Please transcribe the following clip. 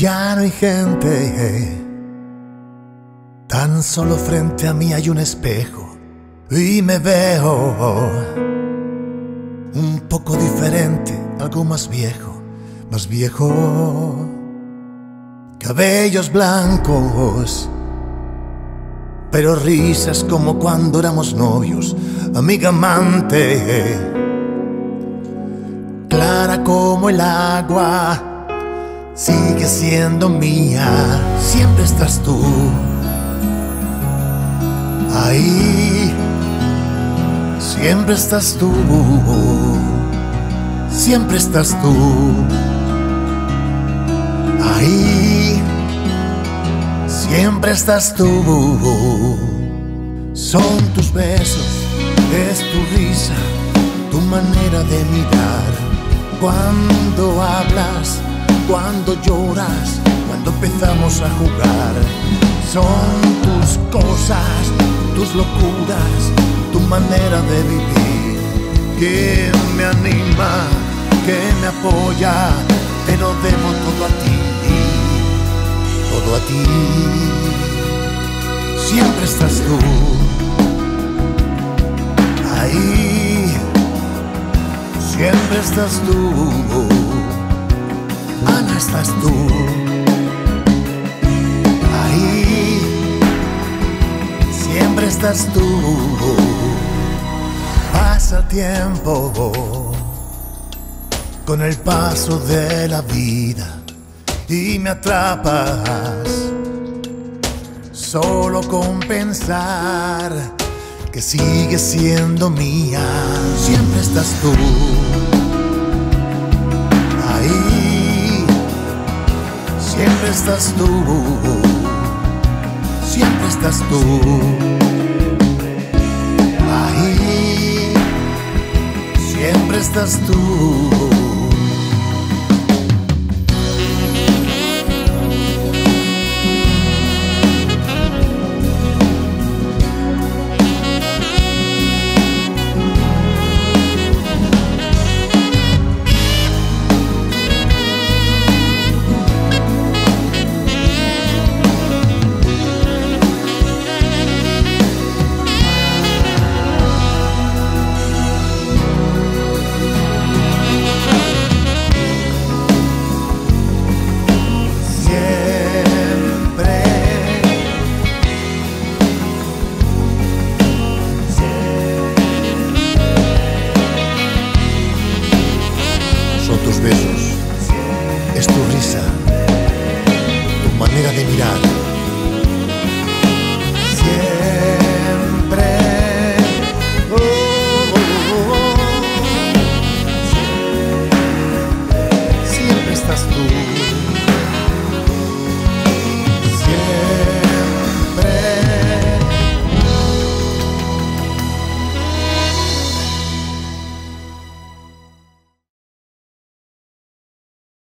Ya no hay gente. Tan solo frente a mí hay un espejo y me veo un poco diferente, algo más viejo, más viejo. Cabellos blancos, pero risas como cuando éramos novios, amiga amante, clara como el agua sigue siendo mía, siempre estás tú. Ahí, siempre estás tú, siempre estás tú. Ahí, siempre estás tú. Son tus besos, es tu risa, tu manera de mirar. Cuando hablas, cuando lloras, cuando empezamos a jugar. Son tus cosas, tus locuras, tu manera de vivir, que me anima, que me apoya, te lo debo todo a ti, todo a ti. Siempre estás tú, ahí, siempre estás tú. Ana, estás tú. Ahí siempre estás tú. Pasa tiempo con el paso de la vida y me atrapas solo con pensar que sigues siendo mía. Siempre estás tú. Ahí siempre estás tú, siempre estás tú. Ahí siempre estás tú. manera de mirar. Siempre, oh, oh, oh, oh. siempre, siempre estás tú.